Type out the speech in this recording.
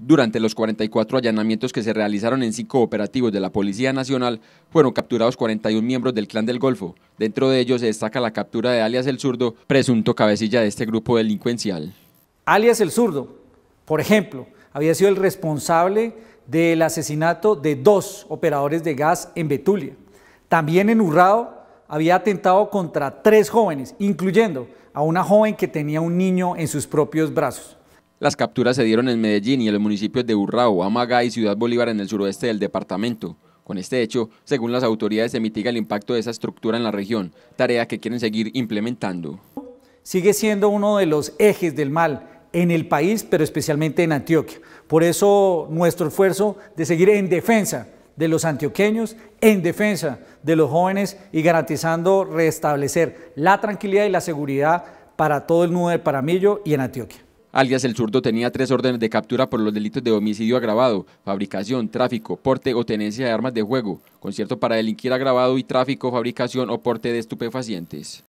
Durante los 44 allanamientos que se realizaron en cinco operativos de la Policía Nacional, fueron capturados 41 miembros del Clan del Golfo. Dentro de ellos se destaca la captura de alias El Zurdo, presunto cabecilla de este grupo delincuencial. Alias El Zurdo, por ejemplo, había sido el responsable del asesinato de dos operadores de gas en Betulia. También en Urrao había atentado contra tres jóvenes, incluyendo a una joven que tenía un niño en sus propios brazos. Las capturas se dieron en Medellín y en los municipios de Urrao, Amagá y Ciudad Bolívar en el suroeste del departamento. Con este hecho, según las autoridades, se mitiga el impacto de esa estructura en la región, tarea que quieren seguir implementando. Sigue siendo uno de los ejes del mal en el país, pero especialmente en Antioquia. Por eso nuestro esfuerzo de seguir en defensa de los antioqueños, en defensa de los jóvenes y garantizando restablecer la tranquilidad y la seguridad para todo el nudo de Paramillo y en Antioquia. Alias El Zurdo tenía tres órdenes de captura por los delitos de homicidio agravado, fabricación, tráfico, porte o tenencia de armas de juego, concierto para delinquir agravado y tráfico, fabricación o porte de estupefacientes.